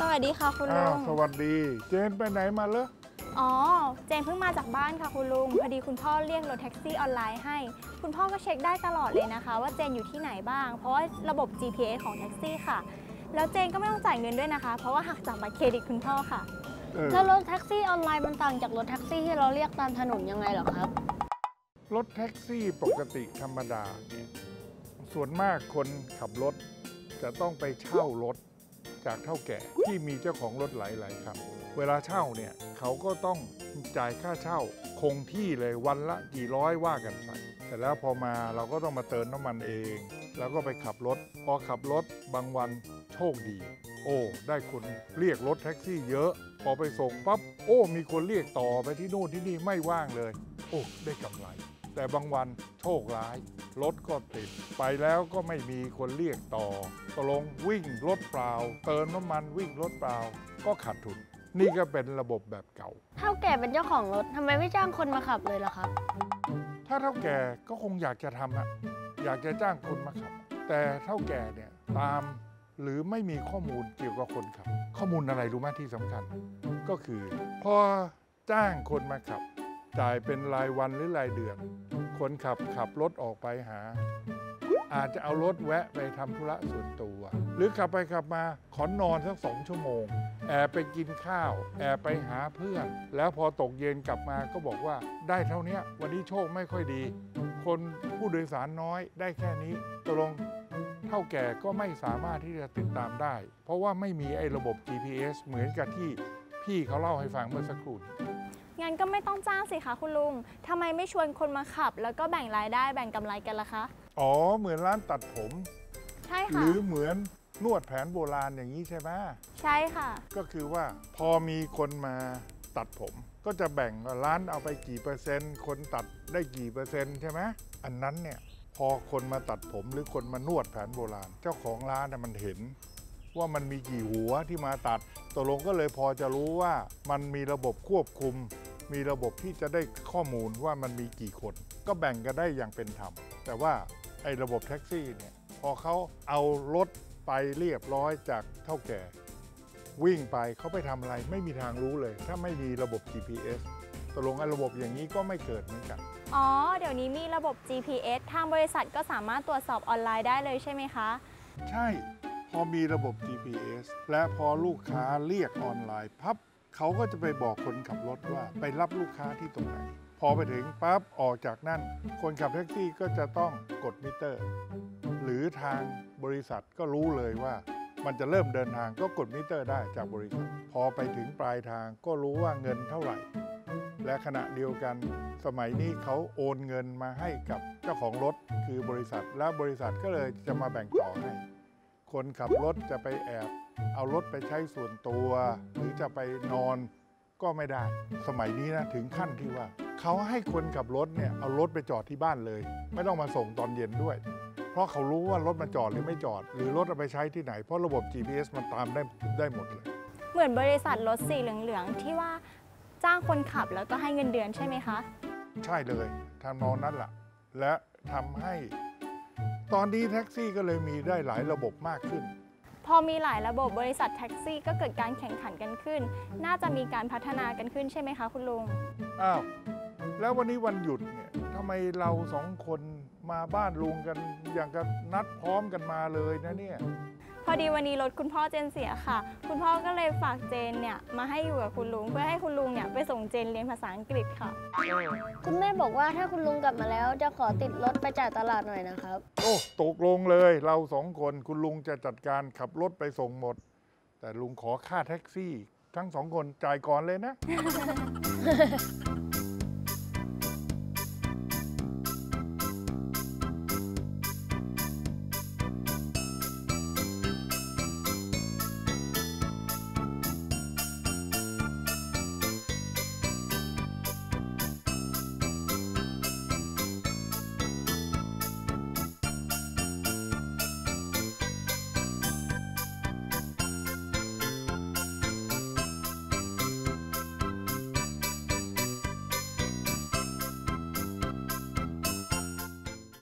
สวัสดีค่ะคุณอ้าลุวง สวัสดี เจนไปไหนมาเหรออ๋อ เจนเพิ่งมาจากบ้านค่ะคุณลุง พอดีคุณพ่อเรียกรถแท็กซี่ออนไลน์ให้ คุณพ่อก็เช็คได้ตลอดเลยนะคะ ว่าเจนอยู่ที่ไหนบ้าง เพราะว่าระบบ GPS ของแท็กซี่ค่ะ แล้วเจนก็ไม่ต้องจ่ายเงินด้วยนะคะ เพราะว่าหักจากบัตรเครดิตคุณพ่อค่ะ เออแล้วรถแท็กซี่ออนไลน์มันต่างจากรถแท็กซี่ที่เราเรียกตามถนนยังไงเหรอครับ รถแท็กซี่ปกติธรรมดาเนี่ย ส่วนมากคนขับรถจะต้องไปเช่ารถจากเท่าแก่ที่มีเจ้าของรถหลายๆครับเวลาเช่าเนี่ยเขาก็ต้องจ่ายค่าเช่าคงที่เลยวันละกี่ร้อยว่ากันไปแต่แล้วพอมาเราก็ต้องมาเติมน้ำมันเอง แล้วก็ไปขับรถ พอขับรถบางวันโชคดี โอ้ ได้คนเรียกรถแท็กซี่เยอะ พอไปส่งปั๊บโอ้ มีคนเรียกต่อไปที่นู่นที่นี่ไม่ว่างเลย โอ้ ได้กำไร แต่บางวันโชคร้าย รถก็ติด ไปแล้วก็ไม่มีคนเรียกต่อตกลงวิ่งรถเปล่า เติมน้ำมันวิ่งรถเปล่า ก็ขาดทุน นี่ก็เป็นระบบแบบเก่า เท่าแก่เป็นเจ้าของรถทำไมไม่จ้างคนมาขับเลยล่ะครับ ถ้าเท่าแก่ก็คงอยากจะทำอะอยากจะจ้างคนมาขับ แต่เท่าแก่เนี่ยตามหรือไม่มีข้อมูลเกี่ยวกับคนขับ ข้อมูลอะไรรู้ไหมที่สำคัญ ก็คือ พอจ้างคนมาขับ จ่ายเป็นรายวันหรือรายเดือน คนขับขับรถออกไปหา อาจจะเอารถแวะไปทำธุระส่วนตัว หรือขับไปขับมาขอนอนสักสองชั่วโมง แอบไปกินข้าว แอบไปหาเพื่อน แล้วพอตกเย็นกลับมาก็บอกว่าได้เท่านี้วันนี้โชคไม่ค่อยดี คนผู้โดยสารน้อยได้แค่นี้ตกลงเท่าแก่ก็ไม่สามารถที่จะติดตามได้ เพราะว่าไม่มีไอ้ระบบ GPS เหมือนกับที่พี่เขาเล่าให้ฟังเมื่อสักครู่ งั้นก็ไม่ต้องจ้างสิคะคุณลุงทำไมไม่ชวนคนมาขับ แล้วก็แบ่งรายได้แบ่งกำไรกันล่ะคะ อ๋อ เหมือนร้านตัดผม ใช่หค่ะ รือเหมือนนวดแผนโบราณอย่างนี้ใช่ไหมใช่ค่ะ ก็คือว่าพอมีคนมาตัดผม ก็จะแบ่งว่าร้านเอาไปกี่เปอร์เซ็นต์ คนตัดได้กี่เปอร์เซ็นต์ใช่ไหมอันนั้นเนี่ยพอคนมาตัดผมหรือคนมานวดแผนโบราณ เจ้าของร้านน่ะมันเห็น ว่ามันมีกี่หัวที่มาตัดตกลงก็เลยพอจะรู้ว่ามันมีระบบควบคุม มีระบบที่จะได้ข้อมูลว่ามันมีกี่คน ก็แบ่งกันได้อย่างเป็นธรรม แต่ว่าไอ้ระบบแท็กซี่เนี่ยพอเขาเอารถไปเรียบร้อยจากเท่าแก่ วิ่งไปเขาไปทำอะไรไม่มีทางรู้เลย ถ้าไม่มีระบบ GPS ตกลงไอ้ระบบอย่างนี้ก็ไม่เกิดเหมือนกันอ๋อ เดี๋ยวนี้มีระบบ GPS ทางบริษัทก็สามารถตรวจสอบออนไลน์ได้เลยใช่ไหมคะ ใช่ พอมีระบบ GPS และพอลูกค้าเรียกออนไลน์ปั๊บ เขาก็จะไปบอกคนขับรถว่าไปรับลูกค้าที่ตรงไหน พอไปถึงปั๊บออกจากนั่น คนขับแท็กซี่ก็จะต้องกดมิเตอร์ หรือทางบริษัทก็รู้เลยว่า มันจะเริ่มเดินทางก็กดมิเตอร์ได้จากบริษัท พอไปถึงปลายทางก็รู้ว่าเงินเท่าไหร่ และขณะเดียวกัน สมัยนี้เขาโอนเงินมาให้กับเจ้าของรถคือบริษัท และบริษัทก็เลยจะมาแบ่งต่อให้ คนขับรถจะไปแอบ เอารถไปใช้ส่วนตัว หรือจะไปนอนก็ไม่ได้ สมัยนี้นะถึงขั้นที่ว่า เขาให้คนขับรถเนี่ยเอารถไปจอดที่บ้านเลย ไม่ต้องมาส่งตอนเย็นด้วย เพราะเขารู้ว่ารถมาจอดหรือไม่จอด หรือรถเอาไปใช้ที่ไหน เพราะระบบ GPS มันตามได้ได้หมดเลย เหมือนบริษัทรถสีเหลืองๆที่ว่าจ้างคนขับแล้วก็ให้เงินเดือนใช่ไหมคะ ใช่เลยทำนองนั้นแหละและทำให้ ตอนนี้แท็กซี่ก็เลยมีได้หลายระบบมากขึ้น พอมีหลายระบบบริษัทแท็กซี่ก็เกิดการแข่งขันกันขึ้น น่าจะมีการพัฒนากันขึ้นใช่ไหมคะคุณลุง อ้าว แล้ววันนี้วันหยุดเนี่ยทำไมเราสองคนมาบ้านลุงกันอย่างกับนัดพร้อมกันมาเลยนะเนี่ย พอดีวันนี้รถคุณพ่อเจนเสียค่ะ คุณพ่อก็เลยฝากเจนเนี่ยมาให้อยู่กับคุณลุงเพื่อให้คุณลุงเนี่ยไปส่งเจนเรียนภาษาอังกฤษค่ะ คุณแม่บอกว่าถ้าคุณลุงกลับมาแล้ว จะขอติดรถไปจ่ายตลาดหน่อยนะครับ โอ้ตกลงเลยเราสองคนคุณลุงจะจัดการขับรถไปส่งหมด แต่ลุงขอค่าแท็กซี่ ทั้งสองคนจ่ายก่อนเลยนะ